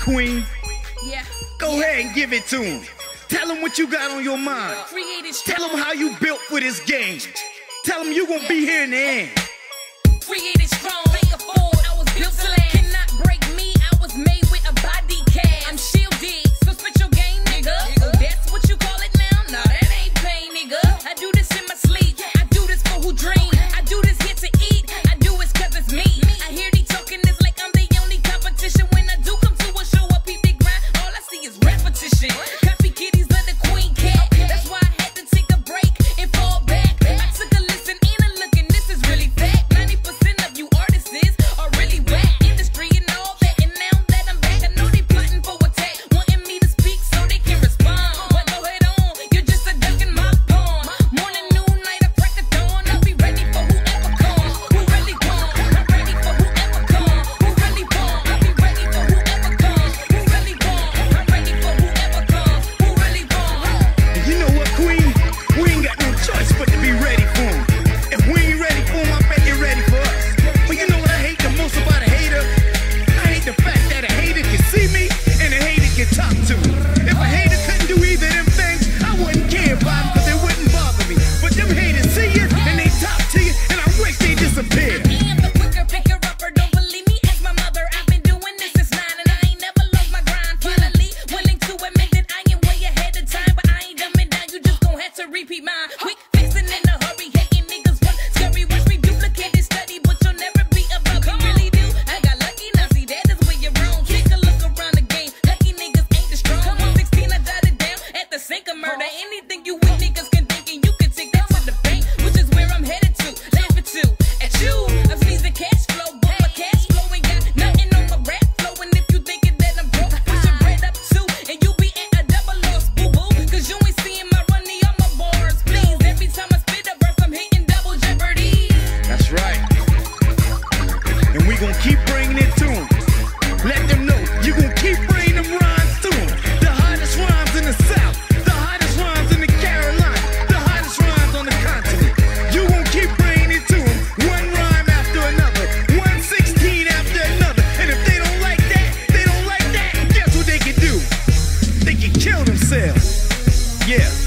queen. Yeah. Go yeah. ahead and give it to him. Tell him what you got on your mind. Created Tell him how you built for this game. Tell him you gonna yeah. be here in the end. Created strong like a fool. I was built to last. Cannot break me. I was made with a body cast. I'm shielded. So spit your game, nigga. nigga. That's what you call it now. Nah, that ain't pain, nigga. I do this shit. Happy kitties time to Anything you with niggas can think and you can take that to the bank, which is where I'm headed to. At you. I'm cash flow, but my cash flow ain't got nothing on my rap flow. And if you I'm broke, push your bread up too, and you be a double loss, boo boo. Cause you ain't seeing my money on my bars, please. Every time I spit a verse, I'm hitting double jeopardy. That's right. And we gon' keep Yeah.